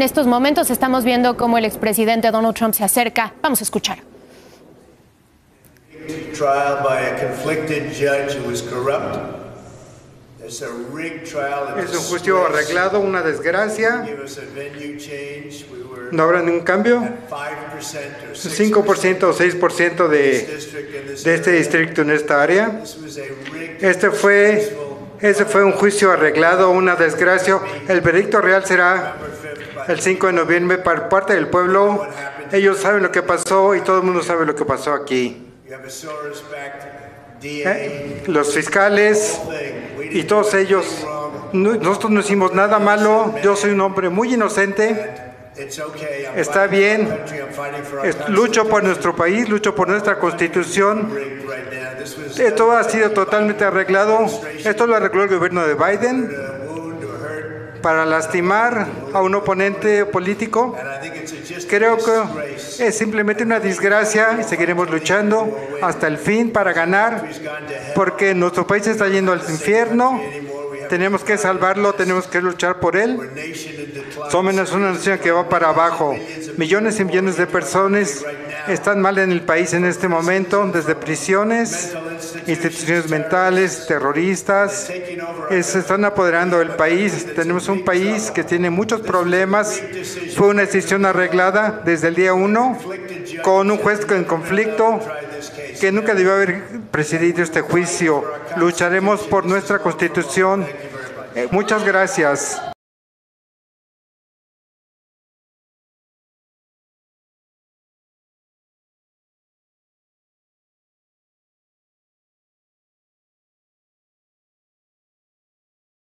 En estos momentos estamos viendo cómo el expresidente Donald Trump se acerca. Vamos a escuchar. Es un juicio arreglado, una desgracia. No habrá ningún cambio. 5% or 5% o 6% de, de este distrito en esta área. This was a rigged Este fue, ese fue un juicio arreglado, una desgracia. El veredicto real será el 5 de noviembre por parte del pueblo. Ellos saben lo que pasó y todo el mundo sabe lo que pasó aquí. ¿Eh? Los fiscales y todos do ellos, nosotros no hicimos nada malo. Yo soy un hombre muy inocente. Está bien. Lucho por nuestro país, lucho por nuestra constitución. Esto ha sido totalmente arreglado. Esto lo arregló el gobierno de Biden para lastimar a un oponente político. Creo que es simplemente una desgracia y seguiremos luchando hasta el fin para ganar porque nuestro país está yendo al infierno. Tenemos que salvarlo, tenemos que luchar por él. Somos una nación que va para abajo. Millones y millones de personas están mal en el país en este momento, desde prisiones, instituciones mentales, terroristas. Se están apoderando del país. Tenemos un país que tiene muchos problemas. Fue una decisión arreglada desde el día uno con un juez en conflicto que nunca debió haber presidido este juicio. Lucharemos por nuestra constitución. Eh, muchas gracias.